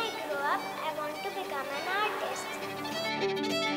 I grow up, I want to become an artist.